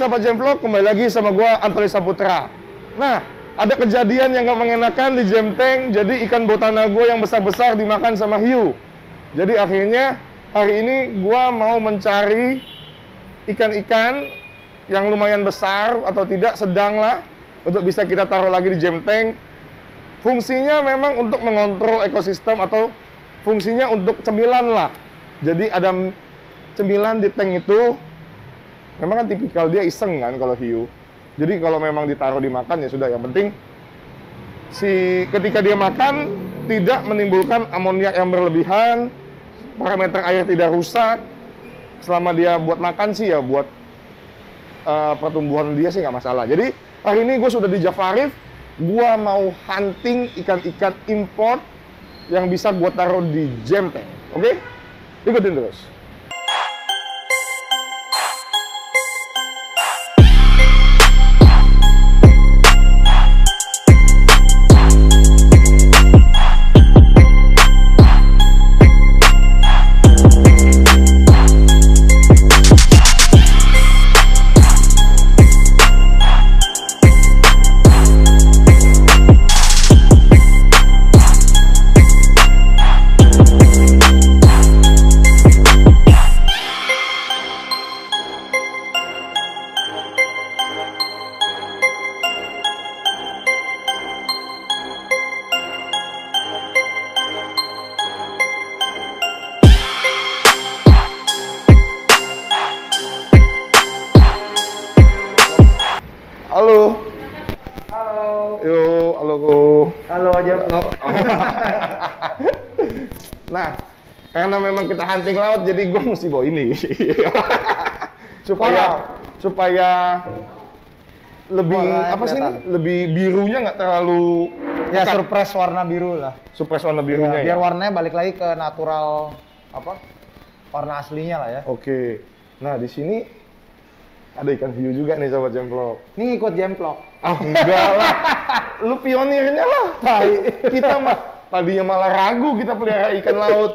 sahabat Jemvlog, kembali lagi sama gua Antoni Saputra. Nah, ada kejadian yang gak mengenakan di Jam jadi ikan botana gua yang besar-besar dimakan sama hiu. Jadi akhirnya hari ini gua mau mencari ikan-ikan yang lumayan besar atau tidak sedang lah untuk bisa kita taruh lagi di Jam. Fungsinya memang untuk mengontrol ekosistem atau fungsinya untuk cemilan lah. Jadi ada cemilan di tank itu memang kan tipikal dia iseng kan kalau hiu. Jadi kalau memang ditaruh dimakan ya sudah. Yang penting si ketika dia makan tidak menimbulkan amoniak yang berlebihan, parameter air tidak rusak. Selama dia buat makan sih ya buat uh, pertumbuhan dia sih nggak masalah. Jadi hari ini gue sudah di Jafarif, gue mau hunting ikan-ikan import yang bisa gue taruh di jam. Oke? Ikutin terus. Memang kita hunting laut, jadi gue mesti bawa ini. supaya supaya lebih Warnanya apa sih ini? Lebih birunya nggak terlalu Ya pekat. surprise warna biru lah. surprise warna Ya, birunya ya. biar warnanya balik lagi ke natural apa? Warna aslinya lah ya. Oke. Nah, di sini ada ikan hiu juga nih sobat jemplok. Ini ikut jemplok. Ah, enggak lah. Lu pionirnya lah. Tai. Kita mah tadinya malah ragu kita pelihara ikan laut.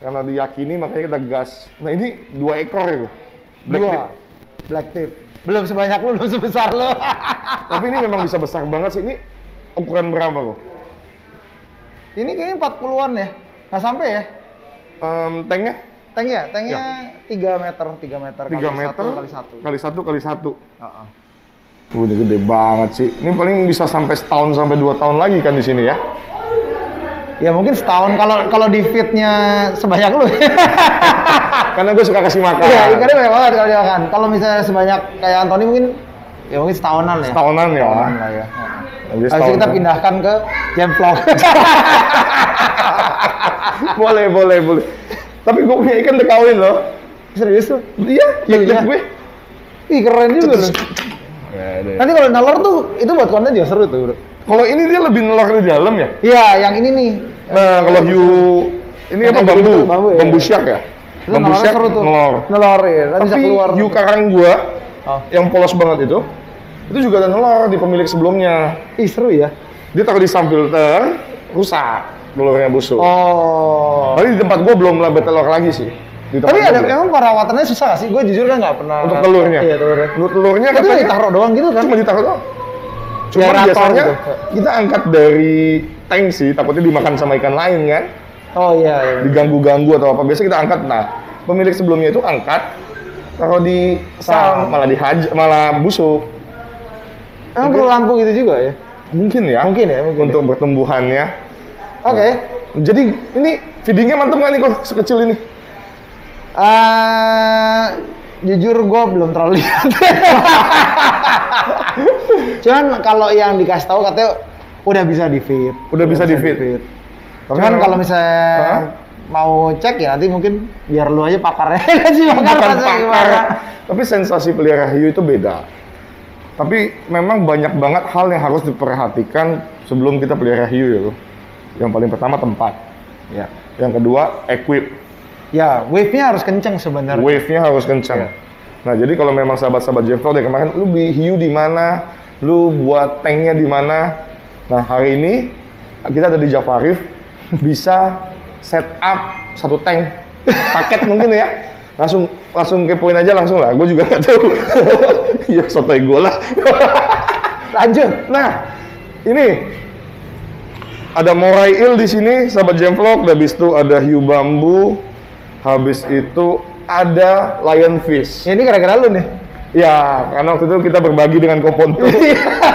Karena diyakini makanya kita gas. Nah, ini dua ekor ya? Black Dua. tip. Black tip. Belum sebanyak lu, belum sebesar lu. Tapi ini memang bisa besar banget sih. Ini ukuran berapa, Bu? ini kayaknya 40-an ya. Nggak sampai ya? Em, tanknya Tank ya? Tanknya 3 meter, 3 meter 3 kali meter satu kali satu. kali satu kali satu. Heeh. Uh, ini gede banget sih. Ini paling bisa sampai setahun sampai dua tahun lagi kan di sini ya. Ya mungkin setahun kalau kalau di fitnya sebanyak lu. Karena gue suka kasih makan. Iya, ikannya banyak banget kalau dimakan. Kalau misalnya sebanyak kayak Anthony mungkin ya mungkin setahunan ya. Setahunan ya. Setahunan lah ya. Jadi Habis kita pindahkan ke Jemplok. boleh, boleh, boleh. Tapi gue punya ikan udah kawin loh. Serius tuh? Iya, Iya. lihat gue. Ih keren juga loh. Nanti kalau nelor tuh itu buat konten juga seru tuh, Bro. Kalau ini dia lebih nelor di dalam ya. Iya, yang ini nih. Nah, kalau hiu ini apa bambu? bambu, ya. Bambu syak ya? Itu Bambu syak nelor. Nelor ya, nanti bisa Tapi keluar. hiu karang gua Oh. yang polos banget itu, itu juga ada nelor di pemilik sebelumnya. Ih seru ya. Dia taruh di sun filter, rusak telurnya busuk. Oh. Tapi di tempat gua belum labet telur lagi sih. Di Tapi ada belum. emang perawatannya susah gak sih? Gue jujur kan nggak pernah. untuk telurnya. Iya telurnya. Telurnya katanya ditaruh doang gitu kan? cuma ditaruh doang. Cuma biasanya gitu. kita angkat dari tank sih, takutnya dimakan sama ikan lain kan. Oh iya. iya. diganggu-ganggu atau apa biasa kita angkat nah pemilik sebelumnya itu angkat taruh di sal malah dihaj malah busuk Emang perlu lampu gitu juga ya? mungkin ya Mungkin ya, mungkin untuk pertumbuhannya Oke. jadi ini feedingnya mantep nggak nih kok sekecil ini Eh, jujur gue belum terlalu lihat. Cuman kalau yang dikasih tahu katanya udah bisa di feed. udah bisa di feed Tapi Cuman memang- kalau misalnya Hah? mau cek ya nanti mungkin biar lu aja pakarnya kasih pakar bukan pakar gimana. tapi sensasi pelihara hiu itu beda tapi memang banyak banget hal yang harus diperhatikan sebelum kita pelihara hiu ya yang paling pertama tempat Ya. yang kedua equip Ya, wave-nya harus kenceng sebenarnya. wave-nya harus kencang. Iya. Nah, jadi kalau memang sahabat-sahabat Jeffro dari kemarin, lu beli hiu di mana, lu buat tanknya di mana. Nah, hari ini kita ada di Jafarif, bisa set up satu tank paket mungkin ya. Langsung langsung kepoin aja langsung lah. Gue juga nggak tahu Iya, sotoy gue lah. Lanjut. Nah, ini ada Morai Il di sini, sahabat Jamvlog. Habis itu ada hiu bambu. Habis itu ada lionfish. Ya, ini gara-gara lu nih. Ya, karena waktu itu kita berbagi dengan Koponto.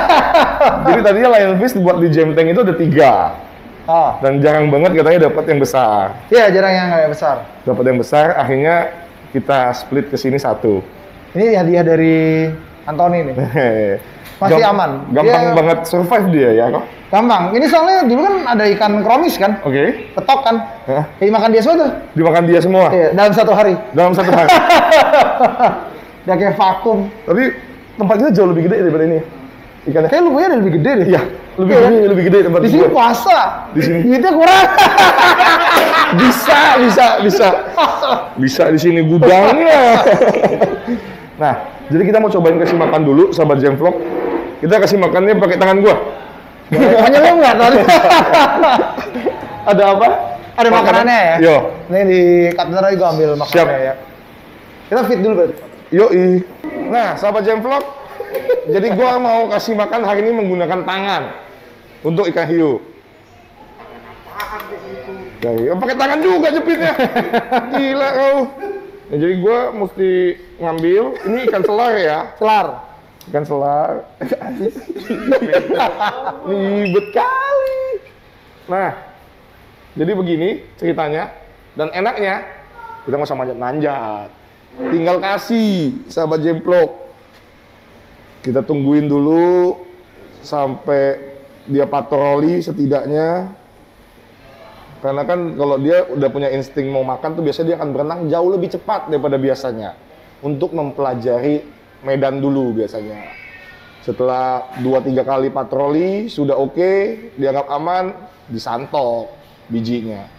Jadi tadinya lionfish dibuat di jam tank itu ada tiga. Oh. Dan jarang banget katanya dapat yang besar. Iya, jarang yang kayak besar. Dapat yang besar, akhirnya kita split ke sini satu. Ini hadiah dari Anthony nih. Masih aman. Gampang Dia- banget survive dia ya kok. Gampang. Ini soalnya dulu kan ada ikan kromis kan? Oke. Ketok kan? Hah? Kayak makan dia semua tuh. Dimakan dia semua Iya, dalam satu hari. dalam satu hari. Udah kayak vakum. Tapi tempat kita jauh lebih gede daripada ini. Ikannya. Kayak lu punya udah lebih gede deh. Iya, lebih Iya. gede, lebih gede tempat Di sini puasa. Di sini. Duitnya kurang. bisa, bisa, bisa. Bisa di sini gudangnya. nah, jadi kita mau cobain kasih makan dulu sahabat Jam Vlog. Kita kasih makannya pakai tangan gua. Hanya lu nggak tadi. Ada apa? Ada makanannya ya? Yo, Nih di katedral juga ambil makanannya Siap. ya. Kita fit dulu, Bro. yoi. Nah, sahabat Jam Vlog. jadi gua mau kasih makan hari ini menggunakan tangan untuk ikan hiu. Ya, pakai tangan juga jepitnya. Gila kau. Ya, jadi gua mesti ngambil ini ikan selar ya. Selar. Ikan selar. Ribet kali. Nah, jadi begini ceritanya. Dan enaknya, kita nggak usah manjat-manjat. Tinggal kasih, sahabat jemplok. Kita tungguin dulu sampai dia patroli setidaknya. Karena kan kalau dia udah punya insting mau makan tuh biasanya dia akan berenang jauh lebih cepat daripada biasanya. Untuk mempelajari medan dulu biasanya. Setelah 2-3 kali patroli, sudah oke, dianggap aman, disantok bijinya.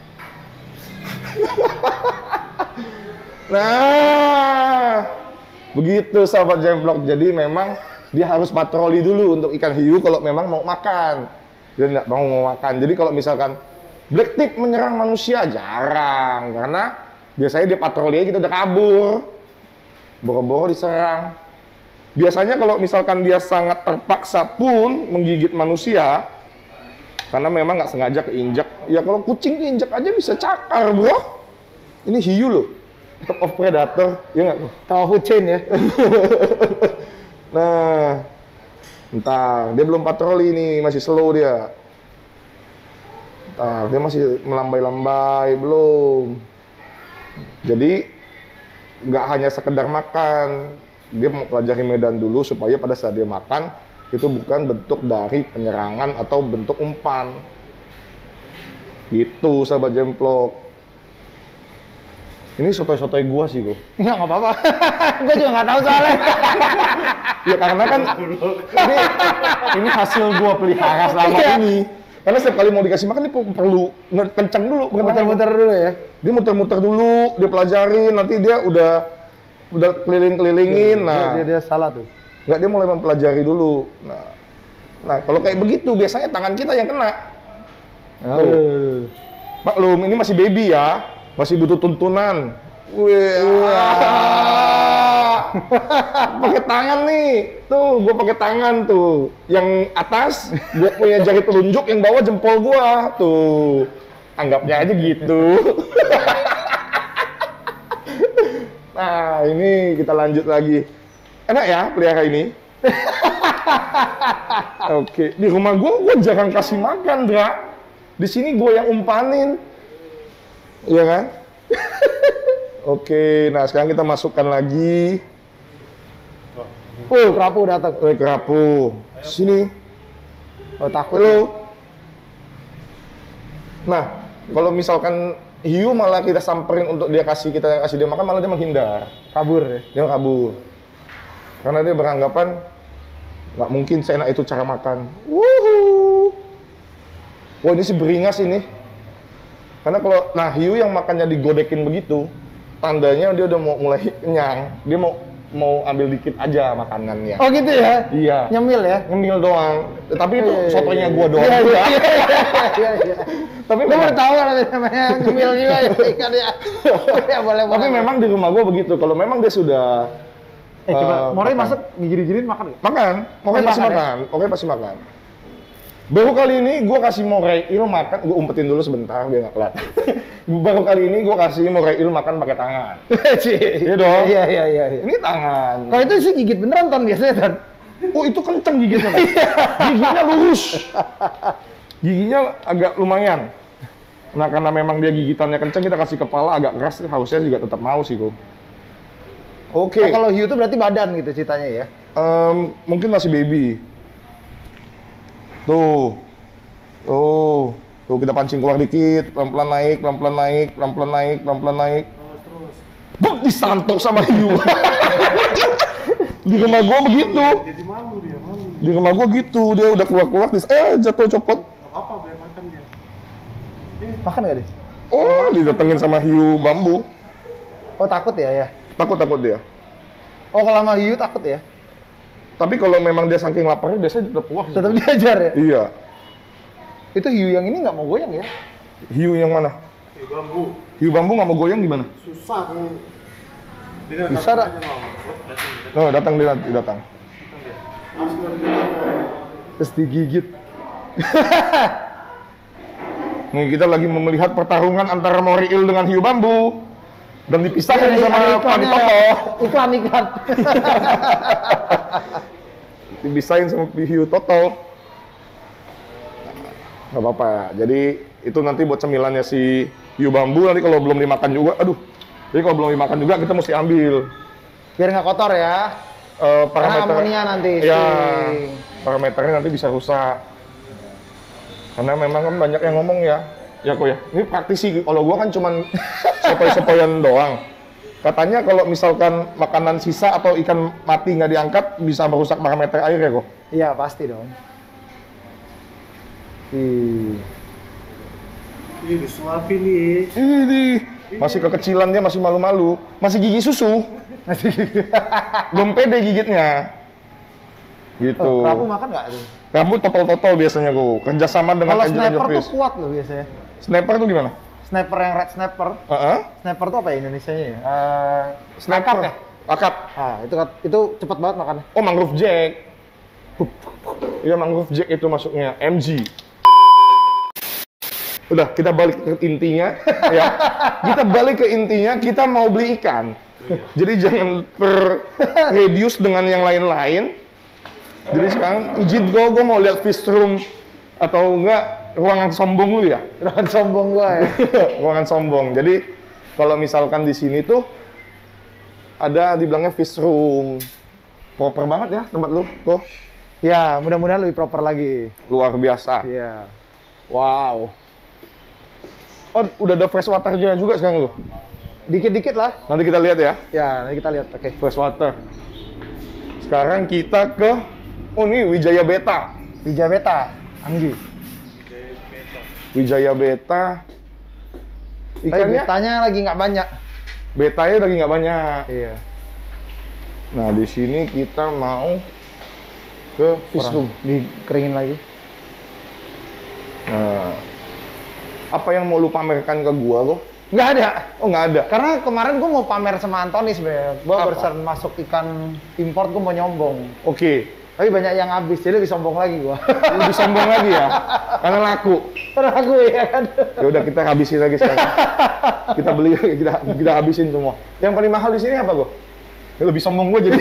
nah, begitu sahabat Jamvlog. Jadi memang dia harus patroli dulu untuk ikan hiu kalau memang mau makan. Dia nggak mau mau makan. Jadi kalau misalkan black tip menyerang manusia jarang karena biasanya dia patroli aja kita udah kabur. Boro-boro diserang. Biasanya kalau misalkan dia sangat terpaksa pun menggigit manusia, karena memang nggak sengaja keinjak. Ya kalau kucing keinjak aja bisa cakar, bro. Ini hiu loh. Top of predator, ya nggak? Tahu hucin ya. Nah, entar dia belum patroli nih, masih slow dia. Entar dia masih melambai-lambai, belum. Jadi nggak hanya sekedar makan, dia mau pelajari medan dulu supaya pada saat dia makan itu bukan bentuk dari penyerangan atau bentuk umpan. Gitu, sahabat jemplok. Ini sotoy-sotoy gua sih, gua. Enggak, nggak apa-apa. Gue juga nggak tahu soalnya. Ya karena kan ini, ini hasil gua pelihara selama Iya. ini. Karena setiap kali mau dikasih makan ini perlu kenceng dulu, pengenangan. Muter-muter dulu ya. Dia muter-muter dulu, dia pelajarin, nanti dia udah udah keliling-kelilingin. Nah, Dia, dia salah tuh. nggak dia mulai mempelajari dulu. Nah, nah kalau kayak begitu biasanya tangan kita yang kena. Aduh. Maklum, ini masih baby ya, masih butuh tuntunan. Wih, pakai tangan nih, tuh, gue pakai tangan tuh. Yang atas, gue punya jari telunjuk, yang bawah jempol gua tuh. Anggapnya aja gitu. nah, ini kita lanjut lagi. Enak ya pelihara ini? Oke, di rumah gua gua jarang kasih makan, Dra. Di sini gue yang umpanin. Iya kan? Oke, nah sekarang kita masukkan lagi. Uh, kerapu datang. Kue kerapu. Sini. Oh, takut. Halo. Nah, kalau misalkan hiu malah kita samperin untuk dia kasih kita kasih dia makan malah dia menghindar. Kabur ya. Dia kabur. Karena dia beranggapan nggak mungkin seenak itu cara makan. Wuhu. Wah ini sih beringas ini. Karena kalau nah hiu yang makannya digodekin begitu, tandanya dia udah mau mulai kenyang. Dia mau mau ambil dikit aja makanannya. Oh gitu ya? Iya. Nyemil ya? Ngemil doang. Tapi itu Iya, iya, sotonya iya. gua doang. Iya, iya, iya, iya. Tapi memang, baru tahu ada namanya nyemil juga ya ikan ya. Ya boleh tapi memang di rumah gua begitu. Kalau memang dia sudah Eh coba Eh, Moray makan. masak gigit-gigitin makan nggak? Makan, Oh, pasti makan makan. Moray pasti makan. Baru kali ini gue kasih Morail makan, gue umpetin dulu sebentar biar nggak kelat. Baru kali ini gue kasih Morail makan pakai tangan. Iya dong. Iya iya iya. iya. Ini tangan. Kalau itu sih gigit beneran ton biasanya ton. Oh itu kenceng gigitnya. Pak. Giginya lurus. Giginya agak lumayan. Nah karena memang dia gigitannya kenceng, kita kasih kepala agak keras, harusnya juga tetap mau sih kok. Oke, Oh, kalau hiu itu berarti badan gitu ceritanya ya. Em, mungkin masih baby. Tuh, tuh, tuh kita pancing keluar dikit, pelan-pelan naik, pelan-pelan naik, pelan-pelan naik, pelan-pelan naik. Buk, disantok sama hiu. di rumah gua begitu. Jadi malu dia, malu. Di rumah gua gitu, dia udah keluar-keluar, dis- eh jatuh copot. Apa biar makan dia? Makan nggak deh? Oh, didatengin sama hiu bambu. Oh takut ya ya. Takut-takut dia. Oh kalau sama hiu takut ya. Tapi kalau memang dia saking laparnya, biasanya tetap puas. Tetap diajar ya. Iya. Itu hiu yang ini nggak mau goyang ya? Hiu yang mana? Eh, bambu. Hiu bambu nggak mau goyang gimana? Susah kan. Dia Bisa, datang. Datang, datang. Oh, datang dia datang. dia. Terus digigit. Nih kita lagi melihat pertarungan antara Moriil dengan hiu bambu dan dipisahkan Ada- sama Pani iklannya. Toto. Iklan iklan. Dipisahin sama hiu Toto. Gak apa-apa. Jadi itu nanti buat cemilannya si hiu bambu nanti kalau belum dimakan juga, aduh. Jadi kalau belum dimakan juga kita mesti ambil Biar nggak kotor ya. Karena parameter. amonia nanti. Ya, parameternya nanti bisa rusak. Karena memang kan banyak yang ngomong ya, ya kok ya. Ini praktisi. Kalau gua kan cuman sepoi-sepoian doang. Katanya kalau misalkan makanan sisa atau ikan mati nggak diangkat bisa merusak parameter air ya kok. Iya pasti dong. Ih. Ih, disuapin nih. Ini masih kekecilan dia masih malu-malu, masih gigi susu, belum pede gigitnya. Gitu. Oh, kerapu makan nggak tuh? Kamu totol-totol biasanya kok. Kerjasama dengan Kalau sniper tuh Fish. kuat loh biasanya. Sniper tuh gimana? Sniper yang red sniper. Heeh. Sniper tuh apa ya Indonesia-nya ya? Eh, Sniper akap ya? Akap. Ah, itu itu cepet banget makannya. Oh, mangrove jack. Iya, mangrove jack itu masuknya MG. Udah, kita balik ke intinya ya. Kita balik ke intinya, kita mau beli ikan. Jadi jangan per reduce dengan yang lain-lain. Jadi sekarang izin gue, gue mau lihat fish room atau enggak ruangan sombong lu ya. Jangan sombong gua ya. ruangan sombong. Jadi kalau misalkan di sini tuh ada dibilangnya fish room. Proper banget ya tempat lu, kok. ya, mudah-mudahan lebih proper lagi. Luar biasa. Iya. Wow. Oh, udah ada fresh waternya juga sekarang lu. Dikit-dikit lah. Nanti kita lihat ya, Ya, nanti kita lihat. Oke. fresh water. Sekarang kita ke Oh, ini Wijaya Beta. Wijaya Beta, Anggi. Wijaya Beta. Tapi Ikannya betanya lagi nggak banyak. betanya lagi nggak banyak. Iya. Nah, di sini kita mau ke fish room. Dikeringin lagi. Nah, apa yang mau lu pamerkan ke gua lo? Nggak ada. Oh nggak ada. Karena kemarin gua mau pamer sama Antoni sebenarnya. Gua barusan masuk ikan import, gua mau nyombong. Oke, Tapi banyak yang habis, jadi lebih sombong lagi gua. lebih sombong lagi ya, karena laku. Karena gue ya kan. Ya udah kita habisin lagi sekarang. kita beli, kita kita habisin semua. Yang paling mahal di sini apa gua? Ya, lebih sombong gua jadi.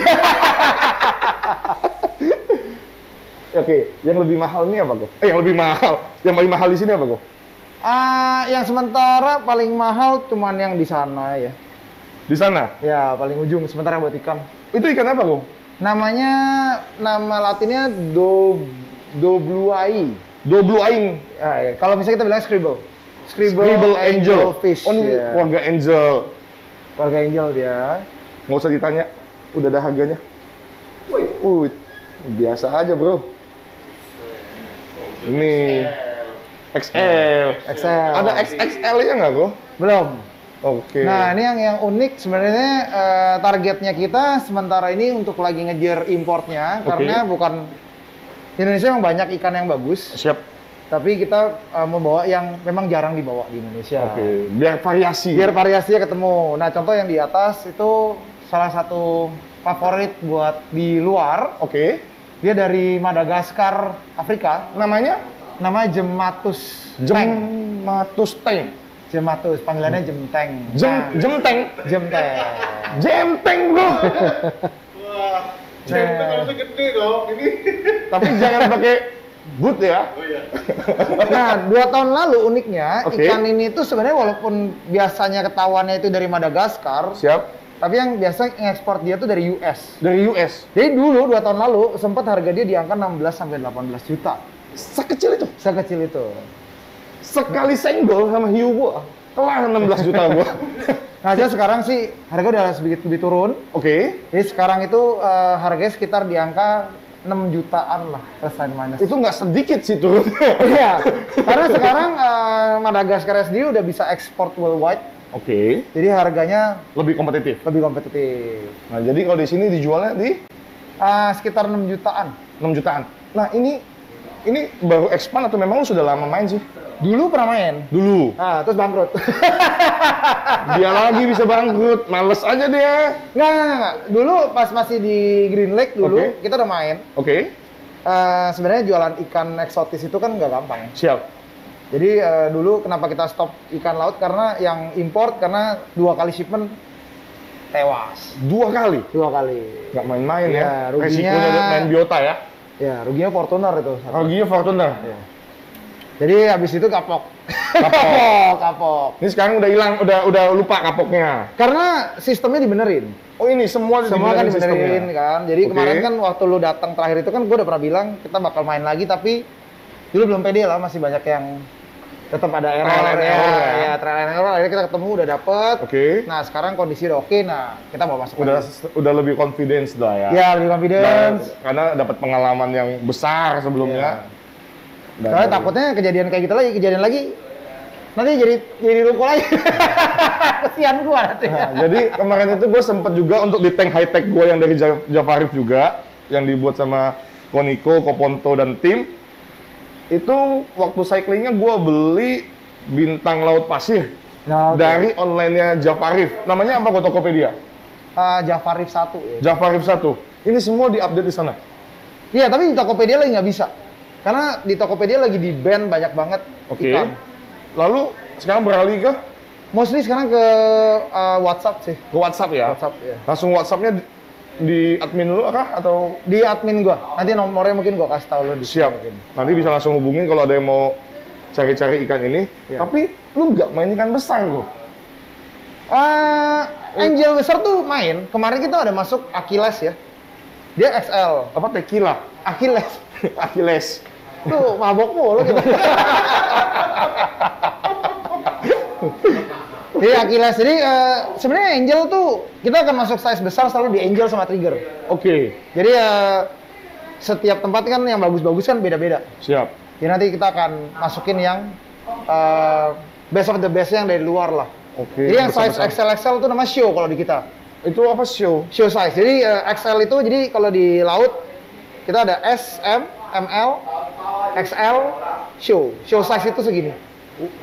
Oke, yang lebih mahal ini apa gua? Eh, yang lebih mahal, yang paling mahal di sini apa gua? Ah, yang sementara paling mahal cuman yang di sana ya. Di sana. Ya, paling ujung sementara buat ikan. Itu ikan apa gua? Namanya nama latinnya do do blue eye. Do blue aing. Ya, ya. Kalau misalnya kita bilang scribble. Scribble, Scribble angel. fish. Oh, ini ya. warga angel. Warga angel dia. Nggak usah ditanya, udah ada harganya. Wih, biasa aja bro. Ini XL. XL. Ada XXL-nya nggak bro? Belum. Oke. Nah, ini yang yang unik sebenarnya eh, targetnya kita sementara ini untuk lagi ngejar importnya Oke. karena bukan Indonesia memang banyak ikan yang bagus, siap. tapi kita eh, membawa yang memang jarang dibawa di Indonesia. Oke, biar variasi. Biar variasinya ketemu. Nah, contoh yang di atas itu salah satu favorit buat di luar. Oke. Dia dari Madagaskar, Afrika. Namanya Namanya Jematus. Teng. Jematus Tank. Jematus, panggilannya Jemteng. Jem Nah, Jemteng. Jemteng. Jemteng, Bro. Wah, Jempe kalau gede dong ini. Tapi jangan pakai boot ya. Oh iya. Nah, dua tahun lalu uniknya Oke. ikan ini tuh sebenarnya walaupun biasanya ketahuannya itu dari Madagaskar, Siap. tapi yang biasa ngekspor dia tuh dari US. Dari US. Jadi dulu dua tahun lalu sempat harga dia di angka 16 sampai 18 juta. Sekecil itu. Sekecil itu. Sekali senggol sama hiu gua. Kelar 16 juta gua. Nah, aja sekarang sih harga udah sedikit lebih turun. Oke. Jadi sekarang itu eh, harganya sekitar di angka 6 jutaan lah and minus. Itu nggak sedikit sih turun. Iya, karena sekarang eh, Madagaskar sendiri udah bisa ekspor worldwide, Oke. jadi harganya Lebih kompetitif. lebih kompetitif. Nah, jadi kalau di sini dijualnya di Eh, sekitar 6 jutaan. 6 jutaan. Nah, ini ini baru expand atau memang lu sudah lama main sih? Dulu pernah main, Dulu. nah, terus bangkrut. Dia lagi bisa bangkrut. Males aja dia. nggak, nggak, nggak. Dulu pas masih di Green Lake dulu, Oke. kita udah main. Oke. Eh, sebenarnya jualan ikan eksotis itu kan nggak gampang. Siap. Jadi eh, dulu kenapa kita stop ikan laut karena yang import karena dua kali shipment tewas. Dua kali. Dua kali. Nggak main-main ya. ruginya- Resikonya main biota ya. Ya, ruginya Fortuner itu. Ruginya Fortuner. Iya. Jadi habis itu kapok. Kapok. kapok. Ini sekarang udah hilang, udah udah lupa kapoknya. Karena sistemnya dibenerin. Oh ini semua Semua kan dibenerin sistemnya. kan. Jadi Oke. kemarin kan waktu lu datang terakhir itu kan gue udah pernah bilang kita bakal main lagi tapi dulu belum pede lah masih banyak yang tetap ada error Trial and ya. error ya. Ya, trial and error akhirnya kita ketemu udah dapet. Oke. Nah, sekarang kondisi udah oke. Nah, kita mau masuk Udah lagi. udah lebih confidence lah ya. Ya, lebih Dan- confidence. karena dapat pengalaman yang besar sebelumnya. Dan- Soalnya takutnya kejadian kayak gitu lagi, kejadian lagi nanti jadi jadi ruko lagi. Kesian gua nanti. Nah, jadi kemarin itu gue sempet juga untuk di tank high tech gue yang dari Ja- Javarif juga, yang dibuat sama Koniko, Koponto dan tim. Itu waktu cyclingnya gue beli bintang laut pasir Nah, oke. dari online-nya Javarif. Namanya apa kok Tokopedia? Ah, Javarif 1 ya. Javarif 1. Ini semua diupdate di sana. Iya, tapi di Tokopedia lagi nggak bisa. Karena di Tokopedia lagi di ban banyak banget Oke. ikan. Lalu sekarang beralih ke Mostly sekarang ke uh, WhatsApp sih. ke WhatsApp ya. WhatsApp ya. Langsung WhatsAppnya di, admin dulu kah atau Di admin gua. Nanti nomornya mungkin gua kasih tahu lo di Siap. mungkin. Nanti bisa langsung hubungin kalau ada yang mau cari-cari ikan ini. Iya. Tapi lu nggak main ikan besar kok. Ah, Angel besar tuh main. Kemarin kita ada masuk Achilles ya. Dia XL. Apa tequila? Achilles. Achilles. Tuh mabok mulu kita. Jadi Achilles. Jadi eh, sebenarnya Angel tuh kita akan masuk size besar selalu di Angel sama Trigger. Oke, Jadi eh, setiap tempat kan yang bagus-bagus kan beda-beda. siap. Jadi nanti kita akan masukin yang eh, best of the best yang dari luar lah. Oke. Jadi yang size. XL XL itu nama show kalau di kita. Itu apa show? Show size. Jadi eh, XL itu jadi kalau di laut kita ada S, M, ML, XL, show. Show size itu segini.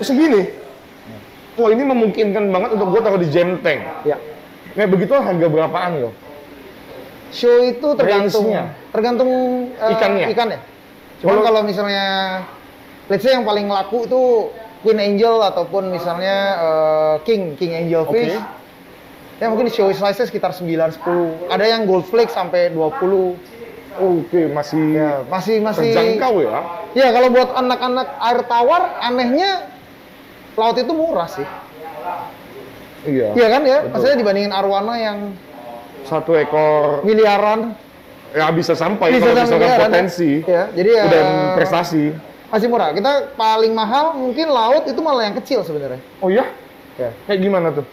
Segini. Wah ini memungkinkan banget untuk gua taruh di jam tank. Ya. Kayak begitu harga berapaan loh? Show itu tergantung Range-nya? tergantung eh, Ikannya? Ikannya. Cuman Kalau- kalau misalnya let's say yang paling laku itu Queen Angel ataupun misalnya eh, King King Angel Oke. Fish. Ya mungkin show size sekitar 9 10. Ada yang gold flake sampai 20. Oke, masih Ya, masih masih terjangkau ya. Ya kalau buat anak-anak air tawar anehnya laut itu murah sih. Iya. Iya kan ya? Betul. Maksudnya dibandingin arwana yang Satu ekor miliaran ya bisa sampai bisa kalau misalkan miliaran, ya. potensi Ya, jadi ya dan prestasi. masih murah. Kita paling mahal mungkin laut itu malah yang kecil sebenarnya. Oh iya? Ya. Kayak gimana tuh?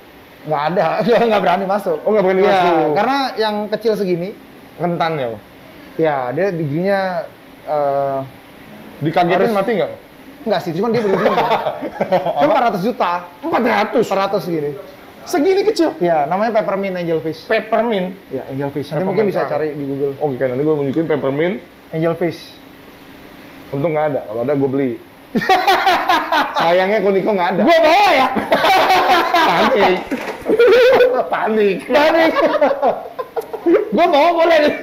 Nggak ada, nggak berani masuk. Oh nggak berani Iya, masuk. karena yang kecil segini, rentan ya. ya dia giginya eh Dikagetin Harus- mati nggak? Enggak sih, cuman dia berujung. kan 400 juta. 400. 400 segini. Segini kecil. Ya, namanya peppermint angelfish. Peppermint. Ya, angelfish. Nanti mungkin bisa cari di Google. Oke, kan nanti gue nunjukin peppermint. Angelfish. Untung nggak ada. Kalau ada gue beli. Sayangnya Koniko nggak ada. Gua bawa ya. Panik. Panik. Panik. Gua mau boleh nih.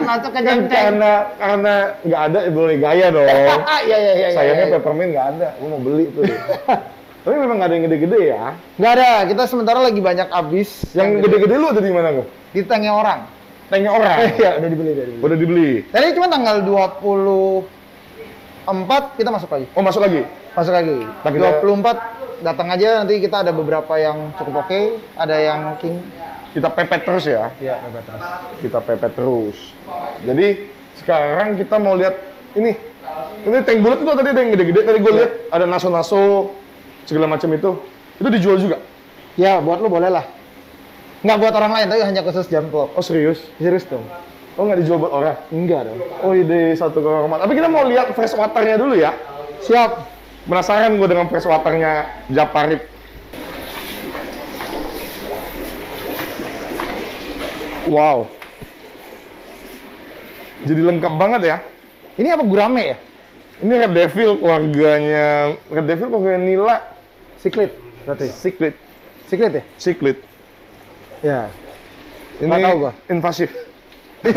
Masuk ke Kan karena karena nggak ada boleh gaya dong. Ah, iya iya iya. Sayangnya iya. peppermint nggak ada. Gue mau beli tuh. Tapi memang nggak ada yang gede-gede ya. Nggak ada, kita sementara lagi banyak habis. Yang gede-gede lu ada di mana kok? di tanknya orang. Tanknya orang. Iya, udah dibeli, udah dibeli. Udah dibeli. Tadi cuma tanggal 24 kita masuk lagi. Oh masuk lagi. Masuk lagi. Tapi kita- 24 datang aja nanti kita ada beberapa yang cukup oke, ada yang king. Kita pepet terus ya. Iya, terus. Kita pepet terus. Jadi sekarang kita mau lihat ini. Ini tank bulat itu tadi ada yang gede-gede. Tadi gue lihat ada naso-naso segala macam itu. Itu dijual juga. Ya, buat lu boleh lah. Nggak buat orang lain, tapi hanya khusus jam clock. Oh serius? Serius dong? Oh nggak dijual buat orang? Enggak dong. Oh ide satu kehormatan. Tapi kita mau lihat fresh waternya dulu ya. Siap. Penasaran gue dengan fresh waternya Japarit. Wow. Jadi lengkap banget ya. Ini apa gurame ya? Ini Red Devil keluarganya Red Devil keluarganya Nila. Secret berarti. Secret. Secret ya? Secret. Ya. Ini Nggak tahu gua. invasif.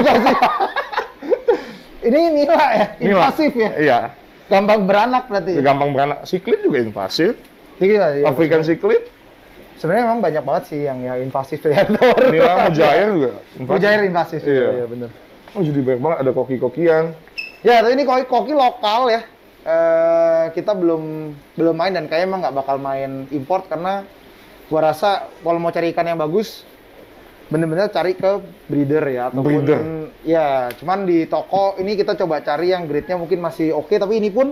Ini nila ya, Nila. invasif ya. Iya. Gampang beranak berarti. Gampang beranak. Secret juga invasif. Iya, iya. African Secret. Sebenarnya memang banyak banget sih yang ya invasif ya. Nila Mujair juga. invasif. Mujair invasif. Iya. iya bener. Oh jadi banyak banget ada koki-kokian. Ya, tapi ini koki, koki lokal ya. Eh, kita belum belum main dan kayaknya emang nggak bakal main import karena gua rasa kalau mau cari ikan yang bagus bener-bener cari ke breeder ya ataupun Breeder. ya cuman di toko ini kita coba cari yang grade-nya mungkin masih oke tapi ini pun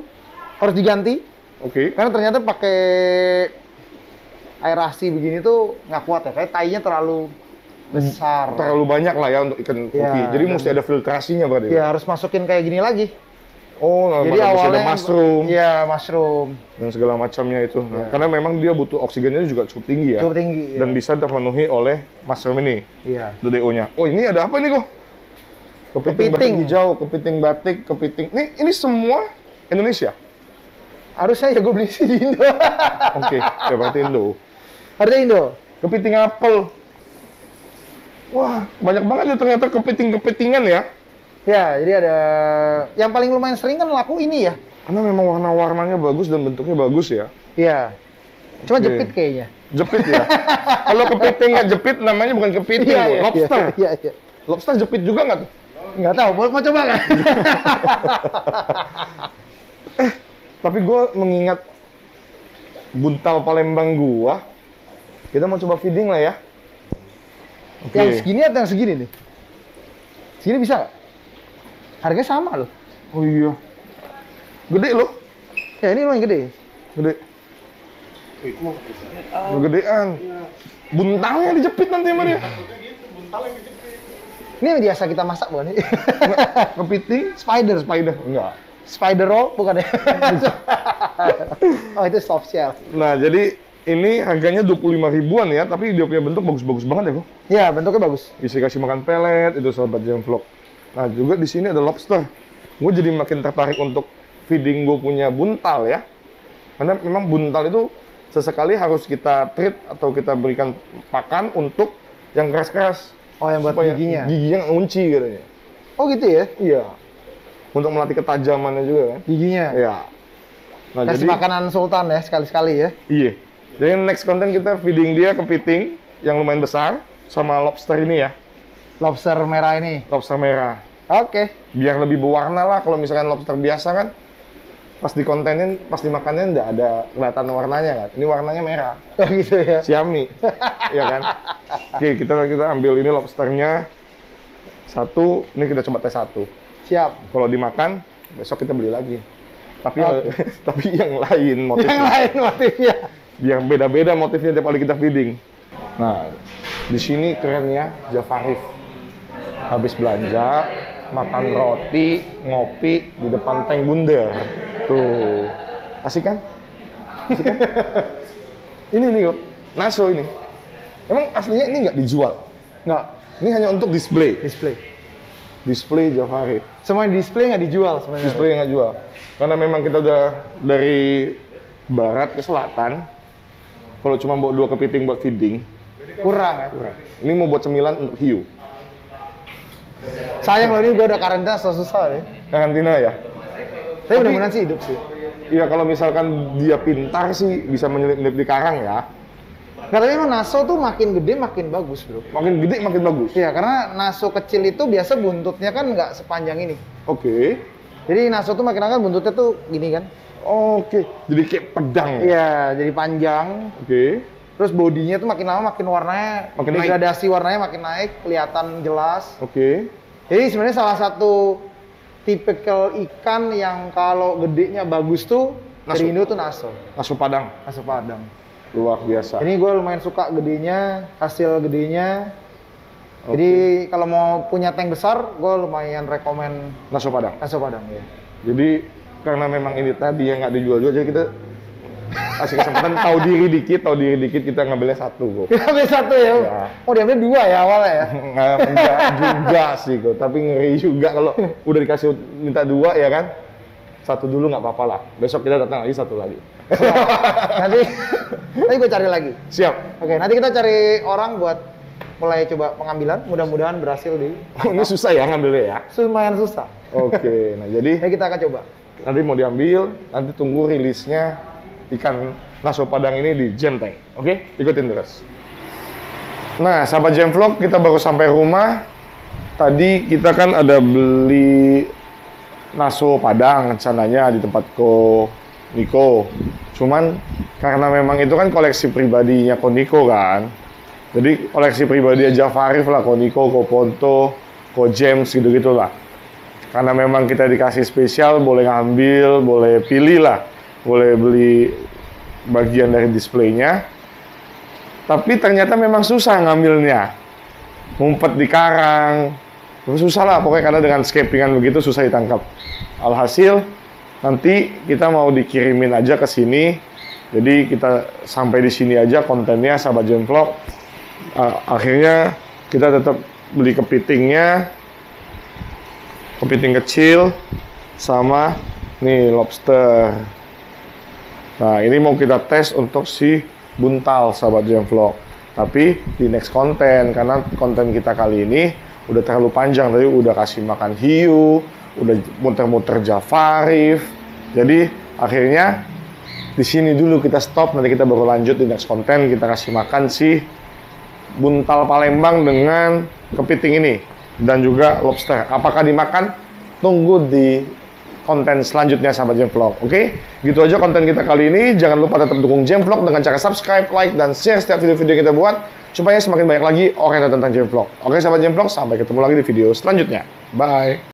harus diganti Oke. karena ternyata pakai aerasi begini tuh nggak kuat ya kayak tainya terlalu besar Terlalu banyak lah ya untuk ikan koki. Iya, Jadi mesti ada filtrasinya berarti. ya harus masukin kayak gini lagi Oh, nah, jadi mesti ada awalnya mushroom ya mushroom dan segala macamnya itu. Nah, Iya. Karena memang dia butuh oksigennya juga cukup tinggi ya. cukup tinggi Dan ya. bisa terpenuhi oleh mushroom ini, iya DDO-nya. Oh, ini ada apa nih kok? Kepiting, batik Kepiting. hijau, kepiting batik, kepiting. Ini ini semua Indonesia. harusnya ya gue beli di Indo Oke, ya berarti Indo. Harusnya Indo Kepiting apel. Wah, banyak banget ya ternyata kepiting-kepitingan ya. ya jadi ada yang paling lumayan sering kan laku ini ya Karena memang warna-warnanya bagus dan bentuknya bagus ya. iya cuma Oke. jepit kayaknya Jepit ya. Kalau kepiting nggak jepit namanya bukan kepiting, Iya, iya, lobster. iya iya Lobster jepit juga nggak tuh? nggak tahu mau, mau coba kan Tapi gue mengingat buntal Palembang gua, kita mau coba feeding lah ya. Oke. yang segini atau yang segini nih segini bisa nggak harganya sama loh Oh iya. Gede loh, ya ini lumayan gede gede. Gedean. Buntalnya dijepit nanti sama dia. ini yang biasa kita masak bukan nih Kepiting, spider spider. Enggak. spider roll bukan ya oh itu soft shell Nah, jadi ini harganya 25 ribuan ya, tapi dia punya bentuk bagus-bagus banget ya, kok. ya bentuknya bagus Bisa kasih makan pelet, itu sahabat jam vlog. Nah, juga di sini ada lobster. Gue jadi makin tertarik untuk feeding gue punya buntal ya. Karena memang buntal itu sesekali harus kita treat atau kita berikan pakan untuk yang keras-keras. oh yang buat giginya Giginya ngunci katanya. oh gitu ya Iya. Untuk melatih ketajamannya juga kan. giginya Iya. Nah, kasih jadi makanan sultan ya sekali-sekali ya iya. Jadi next konten kita feeding dia kepiting yang lumayan besar sama lobster ini ya. lobster merah ini. Lobster merah. oke. Biar lebih berwarna lah kalau misalkan lobster biasa kan pas dikontenin pas dimakannya nggak ada kelihatan warnanya kan. Ini warnanya merah. Oh gitu ya. Siami ya kan? Oke kita kita ambil ini lobsternya. Satu ini kita coba tes satu. Siap. Kalau dimakan besok kita beli lagi. Tapi Oke. tapi yang lain yang motifnya lain motifnya biar beda-beda motifnya tiap kali kita feeding. Nah di sini kerennya Jafarif. Habis belanja makan roti ngopi di depan tank bunda tuh. Asik kan? Asik kan? Ini nih kok. Naso ini. Emang aslinya ini nggak dijual? Nggak. Ini hanya untuk display. Display. Display Jafarif. Semua yang display nggak dijual sebenarnya? Display yang nggak jual karena memang kita udah dari barat ke selatan kalau cuma bawa dua kepiting buat feeding kurang ya kurang. ini mau buat cemilan untuk hiu Sayang loh ini gue udah karantina susah ya. Karantina ya. Tapi mudah-mudahan sih hidup sih. Iya kalau misalkan dia pintar sih bisa menyelip-nyelip di karang ya. Nah, tapi emang naso tuh makin gede makin bagus bro. Makin gede makin bagus. Iya karena naso kecil itu biasa buntutnya kan nggak sepanjang ini. Oke. Jadi naso tuh makin lama buntutnya tuh gini kan. Oke. Jadi kayak pedang. ya? Iya jadi panjang. Oke. Terus bodinya tuh makin lama makin warnanya Makin naik. degradasi warnanya makin naik kelihatan jelas. Oke. Jadi sebenarnya salah satu tipikal ikan yang kalau gedenya bagus tuh Naso. dari Indo tuh naso, Naso Padang. naso padang. Luar biasa. Ini gue lumayan suka gedenya, hasil gedenya. Jadi kalau mau punya tank besar, gue lumayan rekomen Naso Padang. naso padang ya. Jadi karena memang ini tadi yang nggak dijual-jual, jadi kita kasih kesempatan tahu diri dikit, tahu diri dikit kita ngambilnya satu kok. Kita ambil satu ya. Ya. Oh diambil dua ya awalnya ya. Nggak enggak juga sih kok, tapi ngeri juga kalau udah dikasih minta dua ya kan. Satu dulu nggak apa-apa lah. Besok kita datang lagi satu lagi. nanti nanti gue cari lagi. Siap. Oke, nanti kita cari orang buat mulai coba pengambilan. Mudah-mudahan berhasil di. Oh, ini susah ya ngambilnya ya. Lumayan susah. Oke, nah jadi kita akan coba. Nanti mau diambil, nanti tunggu rilisnya ikan naso padang ini di Tank. Oke, ikutin terus. Nah, sahabat Jam Vlog, kita baru sampai rumah. Tadi kita kan ada beli naso padang rencananya di tempat Ko Niko. Cuman karena memang itu kan koleksi pribadinya Ko Niko kan. Jadi koleksi pribadi Jafar Arif lah, Ko Niko, Ko Ponto, Ko James gitu-gitu lah karena memang kita dikasih spesial boleh ngambil boleh pilih lah. Boleh beli bagian dari displaynya. Tapi ternyata memang susah ngambilnya. Ngumpet di karang. Susah lah pokoknya karena dengan scapingan begitu susah ditangkap. Alhasil nanti kita mau dikirimin aja ke sini. Jadi kita sampai di sini aja kontennya sahabat Ah, akhirnya kita tetap beli kepitingnya kepiting kecil sama nih lobster. Nah, ini mau kita tes untuk si buntal sahabat Jam Vlog. Tapi di next konten karena konten kita kali ini udah terlalu panjang tadi udah kasih makan hiu, udah muter-muter Jafarif. Jadi akhirnya di sini dulu kita stop nanti kita baru lanjut di next konten kita kasih makan si buntal Palembang dengan kepiting ini dan juga lobster. Apakah dimakan? Tunggu di konten selanjutnya sahabat Vlog. Oke? Gitu aja konten kita kali ini. Jangan lupa tetap dukung Jam Vlog dengan cara subscribe, like, dan share setiap video-video yang kita buat supaya semakin banyak lagi orang yang tentang Jam Vlog. Oke sahabat Jam Vlog, sampai ketemu lagi di video selanjutnya. Bye.